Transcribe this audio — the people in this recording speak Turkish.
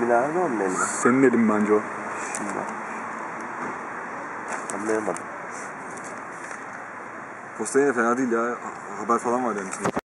Nerede onun elinde? Senin elin bence o. Şunda. Anlayamadım. Posta fena değil ya. Haber falan var yani.